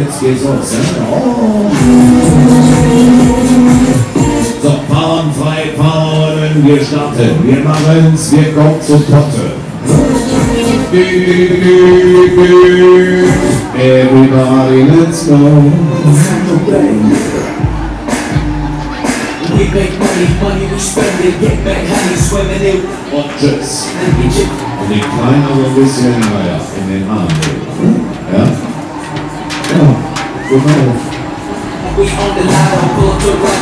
jetzt geht's los. Ja? Oh. So, Bauernfrei, Bauern, wir starten. Wir machen's, wir kommen zur Potte. Everybody, let's go. We make money, money we spend it, get back honey swimming it. Und tschüss. Und den Kleinen so ein bisschen in den Arm We own the line, pull to right.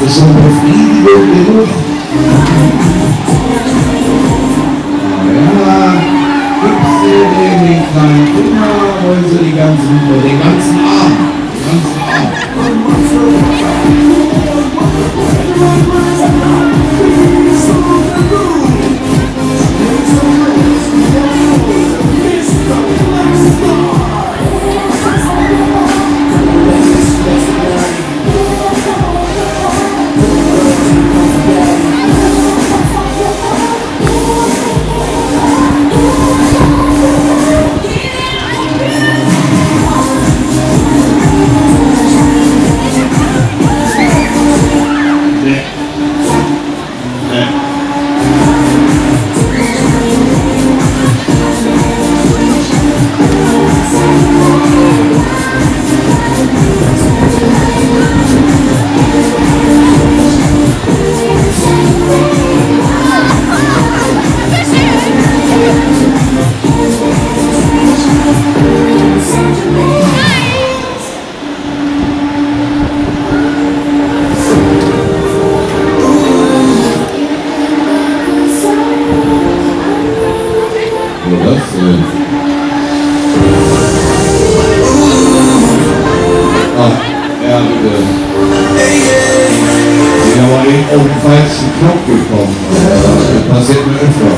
Das ist schon Befriedigung genug. Ja, du den, den kleinen Finger, wollen sie die ganzen, den ganzen Arm. Den ganzen Arm. Denn? Ach, bitte. Ich bin aber eben auf den falschen Knopf gekommen. Das passiert mir öfter.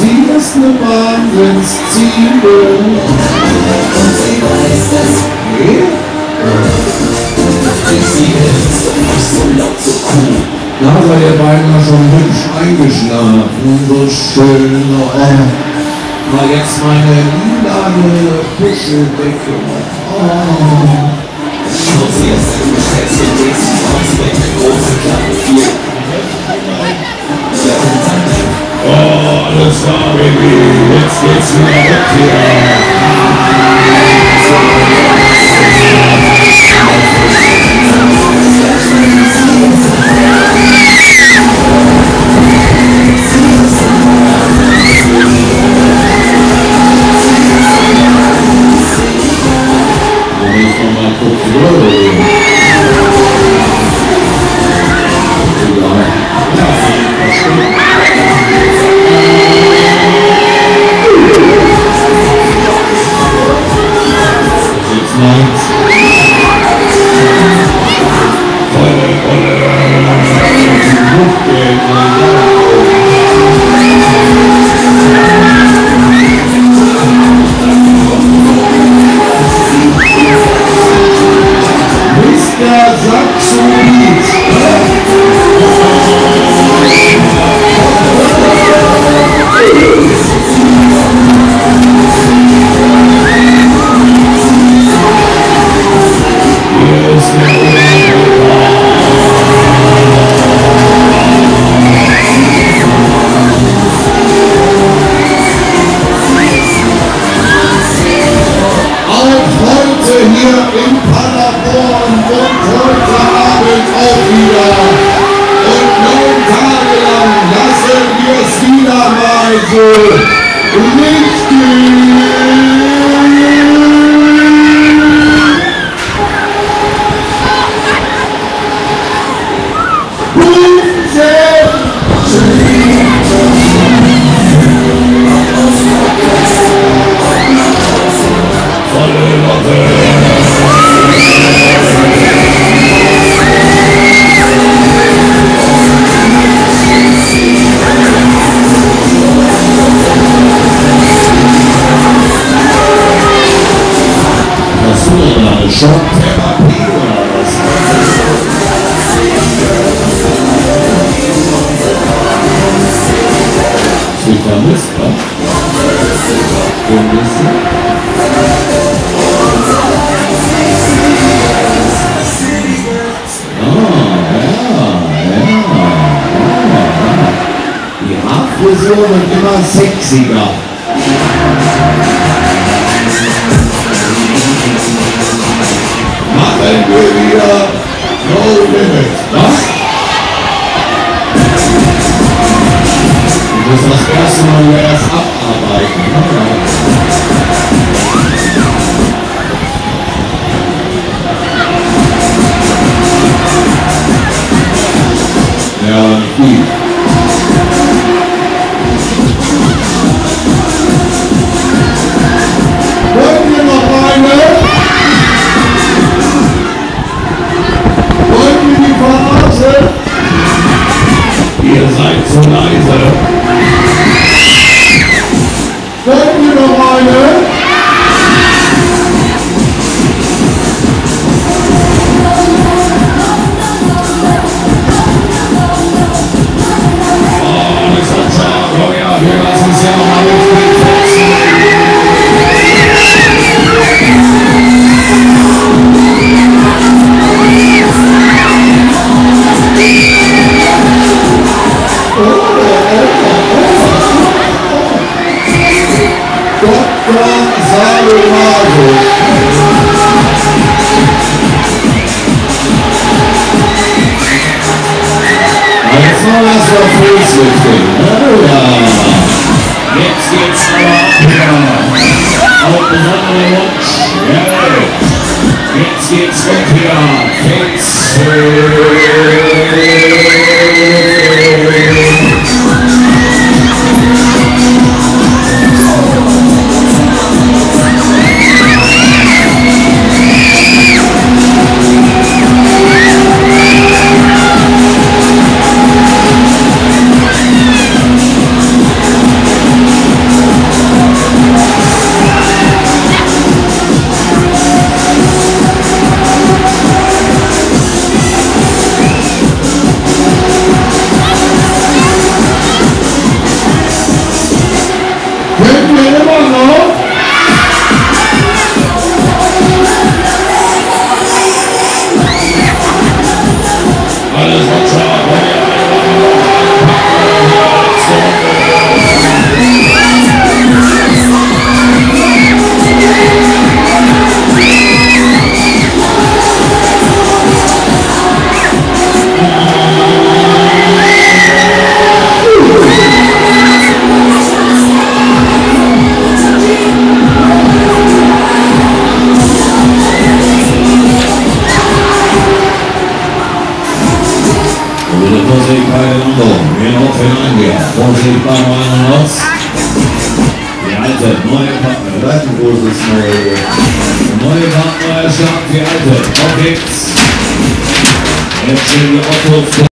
Sie ist eine Wahnsinnsziele. Ihr beiden ja schon hübsch eingeschlafen, so schön. Oh. Mal jetzt meine lilane Kuscheldecke. Oh. Oh, alles klar, Baby. Jetzt geht's wieder weg hier. Mr. Jackson. Mal Frisur wird immer sexiger. Machen wir wieder No Limits. Was? Ne? Du musst das erste Mal wieder das abarbeiten. Jetzt geht's aber ab hier. Auf besondere Wunsch. Jawohl. Jetzt geht's weg Jenom to, jenom Finlandia, má noc. Die alte, neue Partner, Leitengroßes neue, neue Partnerschaft, die alte, auf geht's. Jetzt sind die Ottos da.